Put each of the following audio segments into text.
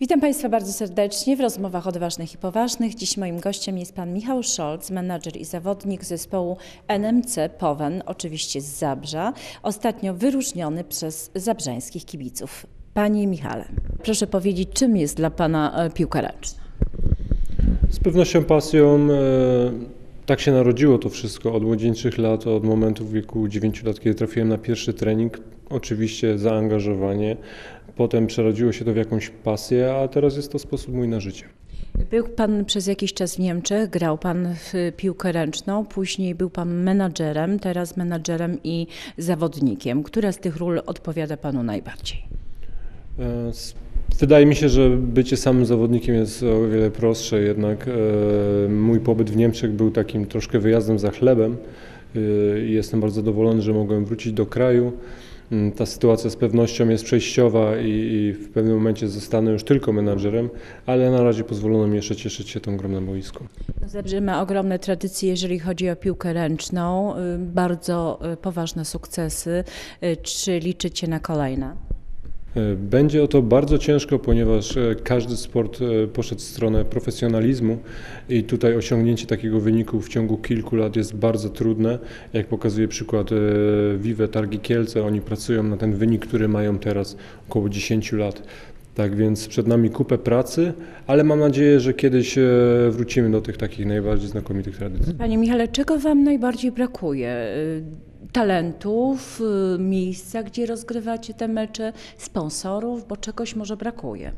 Witam Państwa bardzo serdecznie w rozmowach odważnych i poważnych. Dziś moim gościem jest Pan Michał Scholz, menadżer i zawodnik zespołu NMC Powen, oczywiście z Zabrza, ostatnio wyróżniony przez zabrzańskich kibiców. Panie Michale, proszę powiedzieć, czym jest dla Pana e, piłka ręczna? Z pewnością pasją. e, Tak się narodziło to wszystko od młodzieńczych lat, od momentu w wieku 9 lat, kiedy trafiłem na pierwszy trening. Oczywiście zaangażowanie, potem przerodziło się to w jakąś pasję, a teraz jest to sposób mój na życie. Był Pan przez jakiś czas w Niemczech, grał Pan w piłkę ręczną, później był Pan menadżerem, teraz menadżerem i zawodnikiem. Która z tych ról odpowiada Panu najbardziej? E, Wydaje mi się, że bycie samym zawodnikiem jest o wiele prostsze, jednak e, mój pobyt w Niemczech był takim troszkę wyjazdem za chlebem e, i jestem bardzo zadowolony, że mogłem wrócić do kraju. Mm, Ta sytuacja z pewnością jest przejściowa i, i w pewnym momencie zostanę już tylko menadżerem, ale na razie pozwolono mi jeszcze cieszyć się tą grą na boisku. No, Zabrze ma ogromne tradycje, jeżeli chodzi o piłkę ręczną, y, bardzo y, poważne sukcesy. Y, Czy liczycie na kolejne? E, Będzie o to bardzo ciężko, ponieważ e, każdy sport e, poszedł w stronę profesjonalizmu i tutaj osiągnięcie takiego wyniku w ciągu kilku lat jest bardzo trudne. Jak pokazuje przykład Vive Targi Kielce, oni pracują na ten wynik, który mają teraz około 10 lat. Tak więc przed nami kupę pracy, ale mam nadzieję, że kiedyś wrócimy do tych takich najbardziej znakomitych tradycji. Panie Michale, czego Wam najbardziej brakuje? Talentów, y, miejsca, gdzie rozgrywacie te mecze, sponsorów, bo czegoś może brakuje.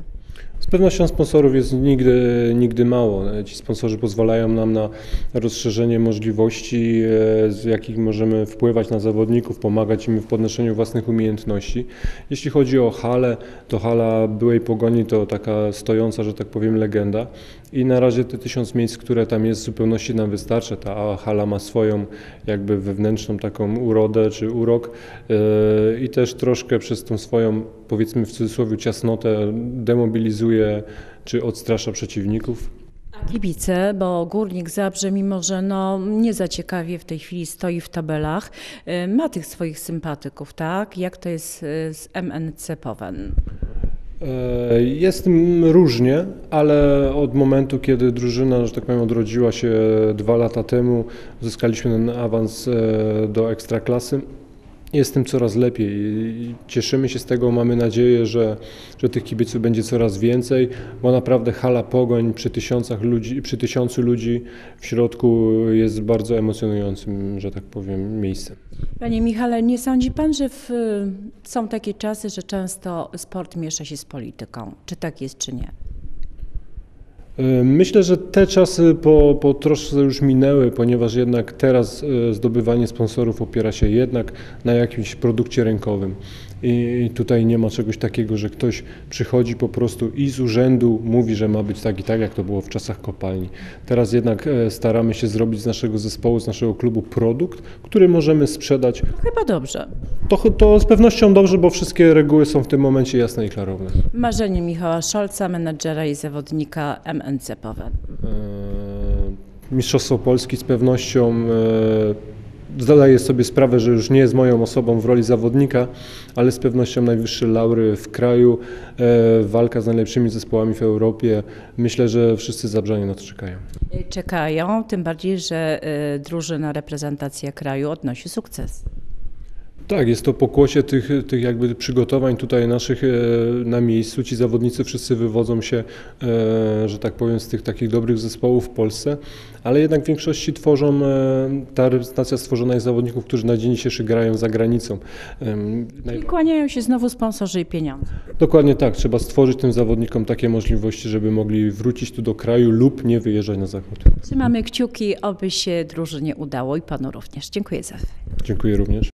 Z pewnością sponsorów jest nigdy, nigdy mało. Ci sponsorzy pozwalają nam na rozszerzenie możliwości, e, z jakich możemy wpływać na zawodników, pomagać im w podnoszeniu własnych umiejętności. Jeśli chodzi o halę, to hala byłej pogoni to taka stojąca, że tak powiem, legenda. I na razie te tysiąc miejsc, które tam jest, w zupełności nam wystarcza. Ta hala ma swoją jakby wewnętrzną taką urodę czy urok e, i też troszkę przez tą swoją, powiedzmy w cudzysłowie, ciasnotę demobilizuje czy odstrasza przeciwników. A kibice, bo Górnik Zabrze, mimo że no, nie za ciekawie w tej chwili stoi w tabelach, y, ma tych swoich sympatyków, tak? Jak to jest y, z MNC Powen? E, Jest różnie, ale od momentu, kiedy drużyna, że tak powiem, odrodziła się dwa lata temu, uzyskaliśmy ten awans e, do ekstraklasy. Jest tym coraz lepiej cieszymy się z tego. Mamy nadzieję, że, że tych kibiców będzie coraz więcej, bo naprawdę hala Pogoń przy tysiącach ludzi, przy tysiącu ludzi w środku jest bardzo emocjonującym, że tak powiem, miejscem. Panie Michale, nie sądzi Pan, że w, są takie czasy, że często sport miesza się z polityką? Czy tak jest, czy nie? E, Myślę, że te czasy po, po troszkę już minęły, ponieważ jednak teraz e, zdobywanie sponsorów opiera się jednak na jakimś produkcie rękowym. I tutaj nie ma czegoś takiego, że ktoś przychodzi po prostu i z urzędu mówi, że ma być tak i tak, jak to było w czasach kopalni. Teraz jednak e, staramy się zrobić z naszego zespołu, z naszego klubu produkt, który możemy sprzedać. Chyba dobrze. To, to z pewnością dobrze, bo wszystkie reguły są w tym momencie jasne i klarowne. Marzenie Michała Szolca, menadżera i zawodnika MNC Powen. E, Mistrzostwo Polski z pewnością e, zdaję sobie sprawę, że już nie jest moją osobą w roli zawodnika, ale z pewnością najwyższe laury w kraju, e, walka z najlepszymi zespołami w Europie. Myślę, że wszyscy Zabrzanie na to czekają. Czekają, tym bardziej, że drużyna, reprezentacja kraju odnosi sukces. Tak, jest to pokłosie tych, tych jakby przygotowań tutaj naszych e, na miejscu. Ci zawodnicy wszyscy wywodzą się, e, że tak powiem, z tych takich dobrych zespołów w Polsce, ale jednak w większości tworzą, e, ta reprezentacja stworzona jest zawodników, którzy na dzień dzisiejszy grają za granicą. I kłaniają się znowu sponsorzy i pieniądze. Dokładnie tak, trzeba stworzyć tym zawodnikom takie możliwości, żeby mogli wrócić tu do kraju lub nie wyjeżdżać na zachód. Trzymamy kciuki, oby się drużynie udało i panu również. Dziękuję za Dziękuję również.